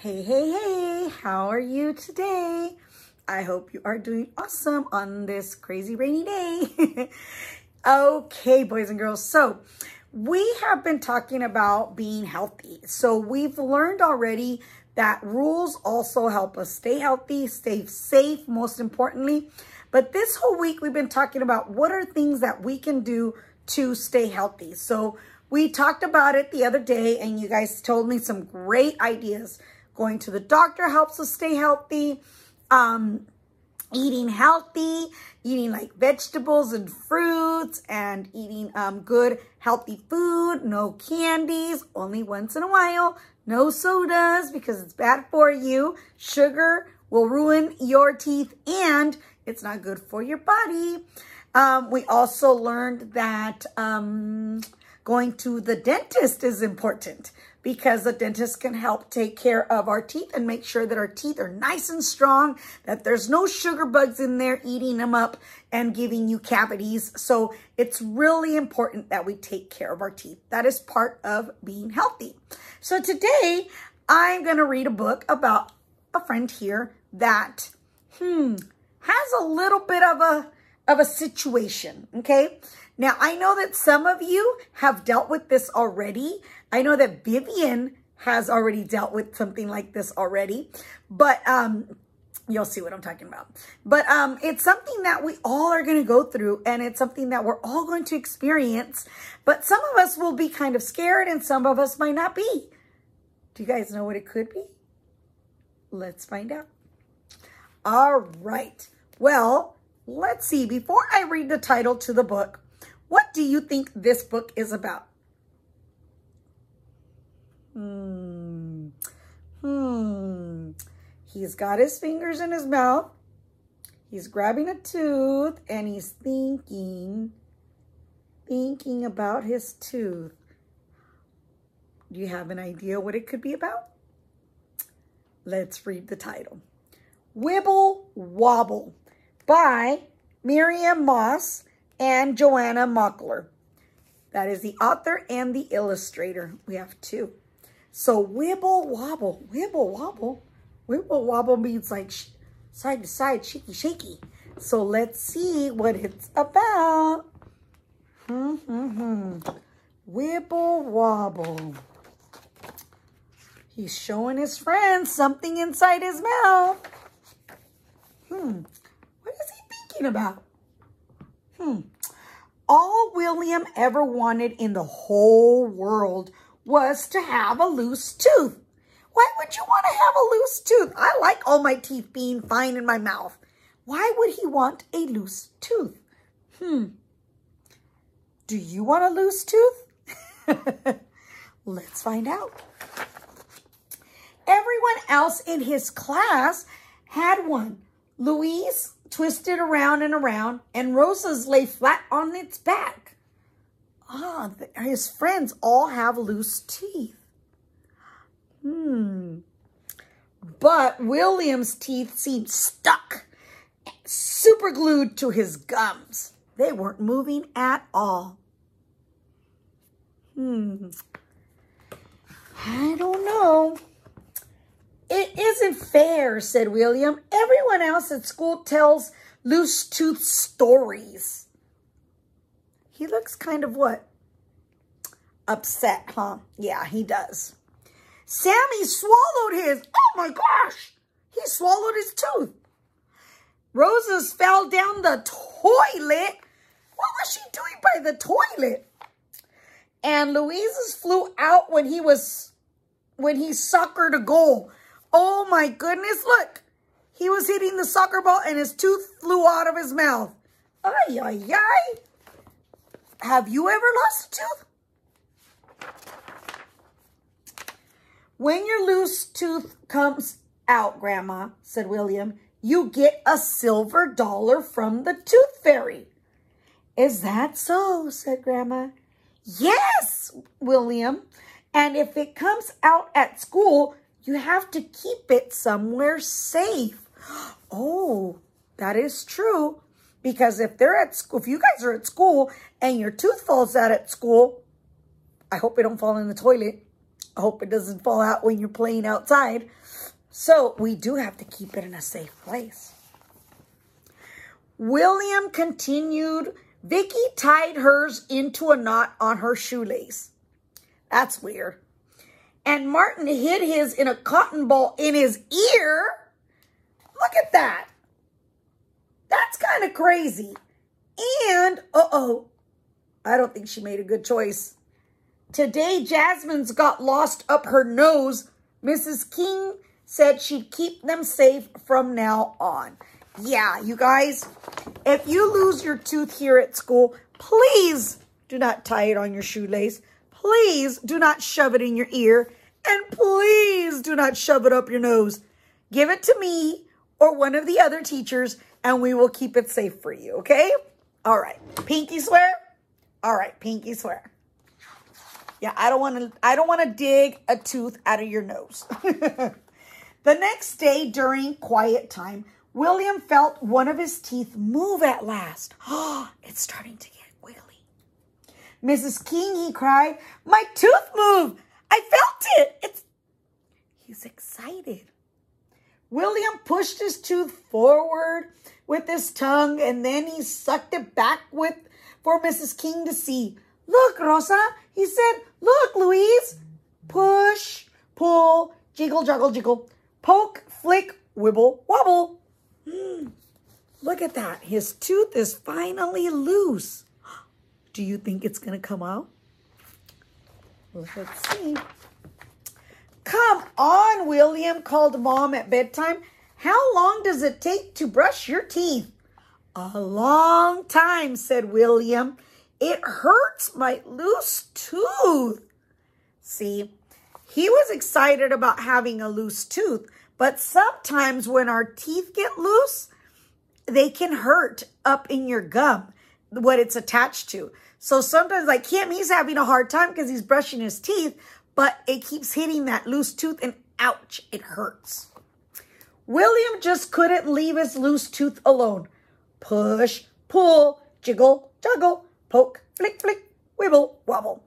Hey, hey, hey, how are you today? I hope you are doing awesome on this crazy rainy day. okay, boys and girls. So we have been talking about being healthy. So we've learned already that rules also help us stay healthy, stay safe, most importantly. But this whole week, we've been talking about what are things that we can do to stay healthy. So we talked about it the other day and you guys told me some great ideas. Going to the doctor helps us stay healthy. Um, eating healthy, eating like vegetables and fruits and eating um, good healthy food, no candies, only once in a while, no sodas because it's bad for you. Sugar will ruin your teeth and it's not good for your body. Um, we also learned that um, going to the dentist is important because the dentist can help take care of our teeth and make sure that our teeth are nice and strong, that there's no sugar bugs in there eating them up and giving you cavities. So it's really important that we take care of our teeth. That is part of being healthy. So today I'm going to read a book about a friend here that, hmm, has a little bit of a, of a situation, okay? Now, I know that some of you have dealt with this already. I know that Vivian has already dealt with something like this already, but um, you'll see what I'm talking about. But um, it's something that we all are going to go through and it's something that we're all going to experience. But some of us will be kind of scared and some of us might not be. Do you guys know what it could be? Let's find out. All right. Well, let's see. Before I read the title to the book, what do you think this book is about? Hmm. Hmm. He's got his fingers in his mouth. He's grabbing a tooth and he's thinking, thinking about his tooth. Do you have an idea what it could be about? Let's read the title. Wibble Wobble by Miriam Moss and Joanna Mockler. That is the author and the illustrator. We have two. So wibble wobble, wibble wobble. Wibble wobble means like side to side, shaky shaky. So let's see what it's about. Hmm, hmm. Wibble wobble. He's showing his friends something inside his mouth. Hmm, about? Hmm, all William ever wanted in the whole world was to have a loose tooth. Why would you want to have a loose tooth? I like all my teeth being fine in my mouth. Why would he want a loose tooth? Hmm. Do you want a loose tooth? Let's find out. Everyone else in his class had one. Louise twisted around and around, and Rosa's lay flat on its back. Ah, his friends all have loose teeth. Hmm. But William's teeth seemed stuck, super glued to his gums. They weren't moving at all. Hmm. I don't know. It isn't fair, said William. Everyone else at school tells loose tooth stories. He looks kind of what? Upset, huh? Yeah, he does. Sammy swallowed his. Oh my gosh. He swallowed his tooth. Rosa's fell down the toilet. What was she doing by the toilet? And Louise's flew out when he was, when he suckered a goal. Oh my goodness, look. He was hitting the soccer ball and his tooth flew out of his mouth. Ay, ay, ay. Have you ever lost a tooth? When your loose tooth comes out, Grandma, said William, you get a silver dollar from the tooth fairy. Is that so? said Grandma. Yes, William. And if it comes out at school, you have to keep it somewhere safe. Oh, that is true. Because if they're at school, if you guys are at school and your tooth falls out at school, I hope it don't fall in the toilet. I hope it doesn't fall out when you're playing outside. So we do have to keep it in a safe place. William continued. Vicky tied hers into a knot on her shoelace. That's weird. And Martin hid his in a cotton ball in his ear. Look at that. That's kind of crazy. And, uh-oh, I don't think she made a good choice. Today, Jasmine's got lost up her nose. Mrs. King said she'd keep them safe from now on. Yeah, you guys, if you lose your tooth here at school, please do not tie it on your shoelace. Please do not shove it in your ear. And please do not shove it up your nose. Give it to me or one of the other teachers and we will keep it safe for you, okay? All right, pinky swear? All right, pinky swear. Yeah, I don't want to I don't want to dig a tooth out of your nose. the next day during quiet time, William felt one of his teeth move at last. Oh, it's starting to get wiggly. Mrs. King, he cried, my tooth moved. I felt it. It's He's excited. William pushed his tooth forward with his tongue and then he sucked it back with for Mrs. King to see. Look, Rosa, he said, look, Louise. Push, pull, jiggle, juggle, jiggle, poke, flick, wibble, wobble. Hmm. Look at that. His tooth is finally loose. Do you think it's going to come out? Let's see. Come on, William, called Mom at bedtime. How long does it take to brush your teeth? A long time, said William. It hurts my loose tooth. See, he was excited about having a loose tooth, but sometimes when our teeth get loose, they can hurt up in your gum, what it's attached to. So sometimes like Kim, he's having a hard time because he's brushing his teeth, but it keeps hitting that loose tooth and ouch, it hurts. William just couldn't leave his loose tooth alone. Push, pull, jiggle, juggle, poke, flick, flick, wibble, wobble.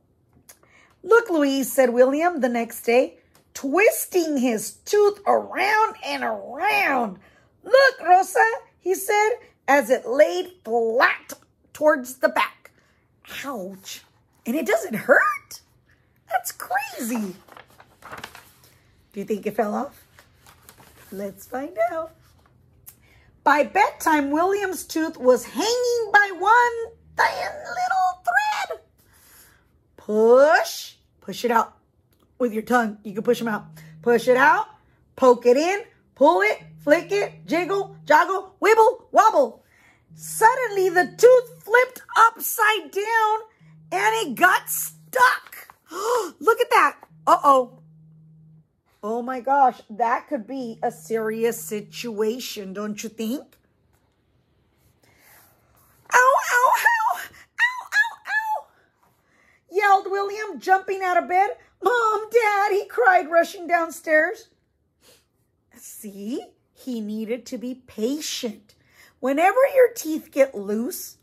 Look, Louise, said William the next day, twisting his tooth around and around. Look, Rosa, he said, as it laid flat towards the back. Ouch. And it doesn't hurt? That's crazy. Do you think it fell off? Let's find out. By bedtime, William's tooth was hanging by one thin little thread. Push. Push it out with your tongue. You can push them out. Push it out. Poke it in. Pull it. Flick it. Jiggle. Joggle. Wibble. Wobble. Suddenly, the tooth flipped upside down and it got stuck. Look at that. Uh-oh. Oh my gosh, that could be a serious situation, don't you think? Ow, ow, ow, ow, ow, ow, yelled William, jumping out of bed. Mom, Dad, he cried, rushing downstairs. See, he needed to be patient. Whenever your teeth get loose,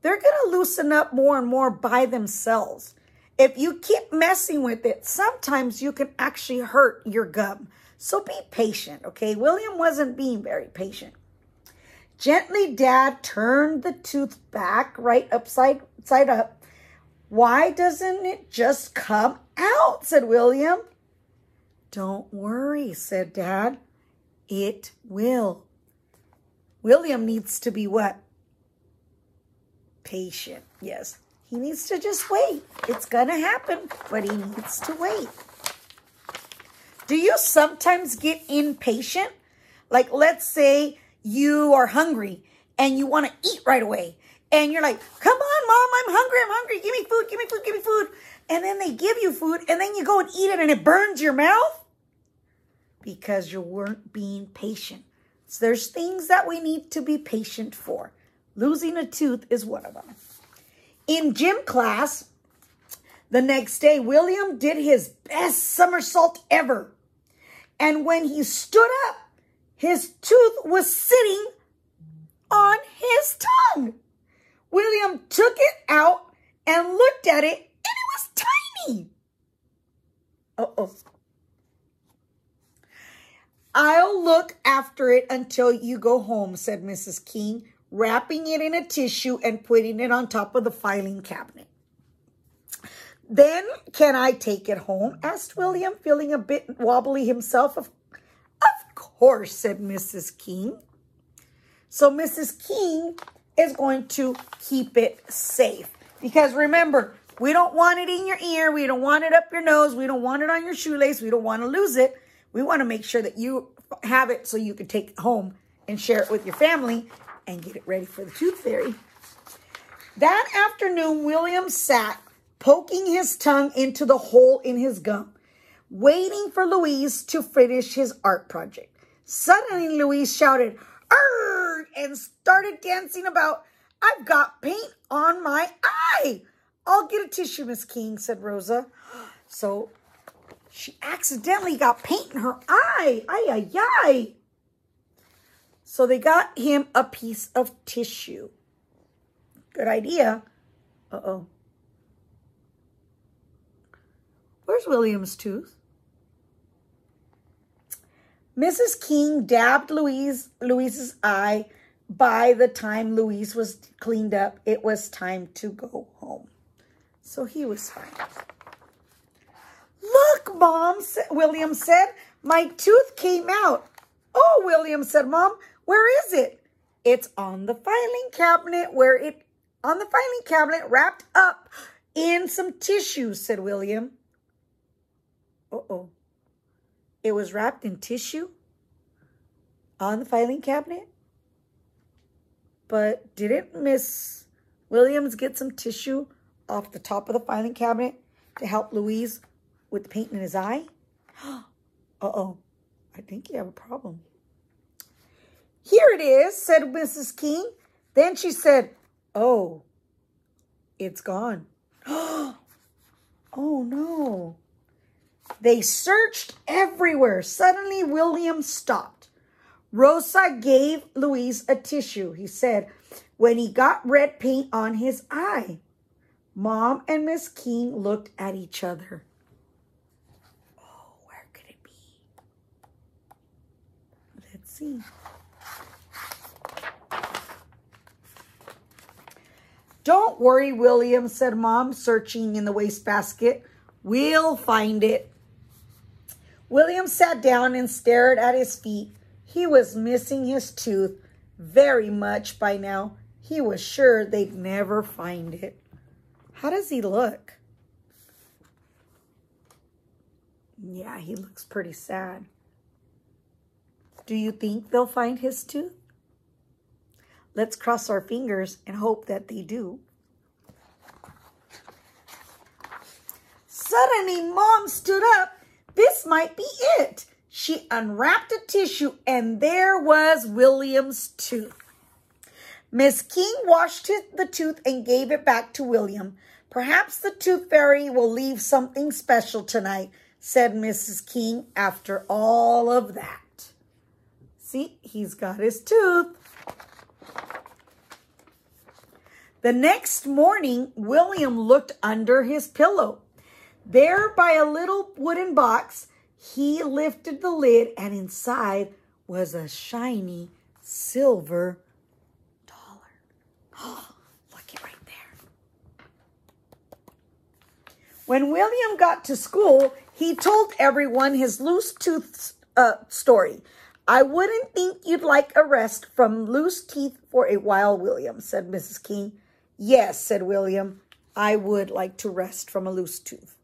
they're going to loosen up more and more by themselves. If you keep messing with it, sometimes you can actually hurt your gum. So be patient, okay? William wasn't being very patient. Gently, Dad turned the tooth back right upside side up. Why doesn't it just come out? said William. Don't worry, said Dad. It will. William needs to be what? Patient, yes. He needs to just wait. It's going to happen, but he needs to wait. Do you sometimes get impatient? Like, let's say you are hungry and you want to eat right away. And you're like, come on, mom, I'm hungry, I'm hungry. Give me food, give me food, give me food. And then they give you food and then you go and eat it and it burns your mouth because you weren't being patient. So there's things that we need to be patient for. Losing a tooth is one of them. In gym class, the next day, William did his best somersault ever. And when he stood up, his tooth was sitting on his tongue. William took it out and looked at it, and it was tiny. Uh-oh. I'll look after it until you go home, said Mrs. King, wrapping it in a tissue and putting it on top of the filing cabinet. Then can I take it home? asked William, feeling a bit wobbly himself. Of, of course, said Mrs. King. So Mrs. King is going to keep it safe. Because remember, we don't want it in your ear. We don't want it up your nose. We don't want it on your shoelace. We don't want to lose it. We want to make sure that you have it so you can take it home and share it with your family and get it ready for the tooth fairy. That afternoon, William sat poking his tongue into the hole in his gum, waiting for Louise to finish his art project. Suddenly, Louise shouted, Arr! and started dancing about. I've got paint on my eye. I'll get a tissue, Miss King, said Rosa. So she accidentally got paint in her eye. Ay, ay, ay. So they got him a piece of tissue. Good idea. Uh-oh. Where's William's tooth? Mrs. King dabbed Louise Louise's eye. By the time Louise was cleaned up, it was time to go home. So he was fine. Look, Mom, William said. My tooth came out. Oh, William said, Mom, where is it? It's on the filing cabinet where it, on the filing cabinet wrapped up in some tissue, said William. Uh-oh. It was wrapped in tissue on the filing cabinet? But didn't Miss Williams get some tissue off the top of the filing cabinet to help Louise with the paint in his eye? Uh-oh. I think you have a problem. Here it is, said Mrs. King. Then she said, oh, it's gone. oh, no. They searched everywhere. Suddenly, William stopped. Rosa gave Louise a tissue, he said, when he got red paint on his eye. Mom and Miss King looked at each other. Oh, where could it be? Let's see. Don't worry, William, said Mom, searching in the wastebasket. We'll find it. William sat down and stared at his feet. He was missing his tooth very much by now. He was sure they'd never find it. How does he look? Yeah, he looks pretty sad. Do you think they'll find his tooth? Let's cross our fingers and hope that they do. Suddenly, Mom stood up. This might be it. She unwrapped a tissue and there was William's tooth. Miss King washed the tooth and gave it back to William. Perhaps the tooth fairy will leave something special tonight, said Mrs. King after all of that. See, he's got his tooth. The next morning, William looked under his pillow. There by a little wooden box, he lifted the lid and inside was a shiny silver Oh, look it right there. When William got to school, he told everyone his loose tooth uh, story. I wouldn't think you'd like a rest from loose teeth for a while, William, said Mrs. King. Yes, said William, I would like to rest from a loose tooth.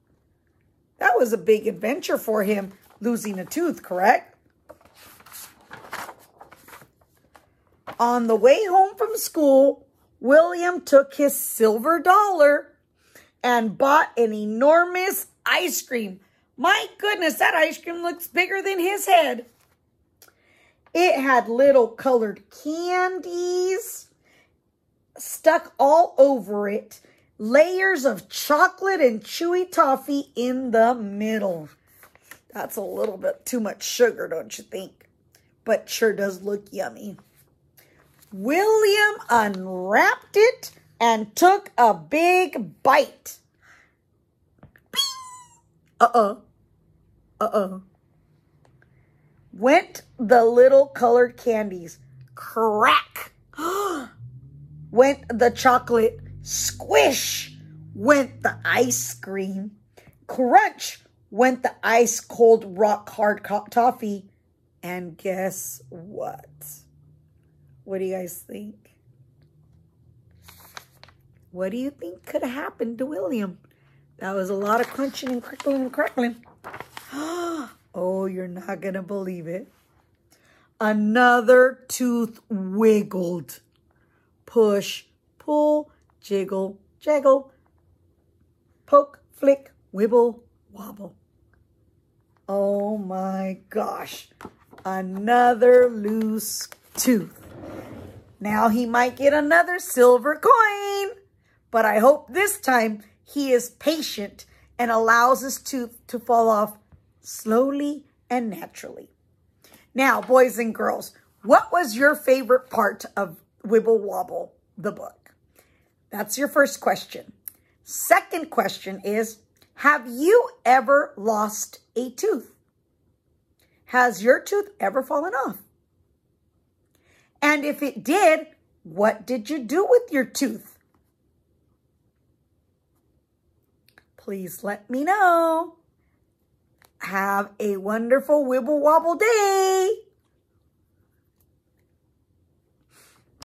That was a big adventure for him, losing a tooth, correct? On the way home from school, William took his silver dollar and bought an enormous ice cream. My goodness, that ice cream looks bigger than his head. It had little colored candies stuck all over it, layers of chocolate and chewy toffee in the middle. That's a little bit too much sugar, don't you think? But sure does look yummy. William unwrapped it and took a big bite. Uh-oh. Uh-oh. Went the little colored candies. Crack. Went the chocolate. Squish. Went the ice cream. Crunch. Went the ice cold rock hard toffee. And guess what? What do you guys think? What do you think could have happened to William? That was a lot of crunching and crackling and crackling. oh, you're not going to believe it. Another tooth wiggled. Push, pull, jiggle, jaggle, poke, flick, wibble, wobble. Oh my gosh. Another loose tooth. Now he might get another silver coin. But I hope this time he is patient and allows his tooth to fall off slowly and naturally. Now, boys and girls, what was your favorite part of Wibble Wobble, the book? That's your first question. Second question is, have you ever lost a tooth? Has your tooth ever fallen off? And if it did, what did you do with your tooth? Please let me know. Have a wonderful Wibble Wobble day.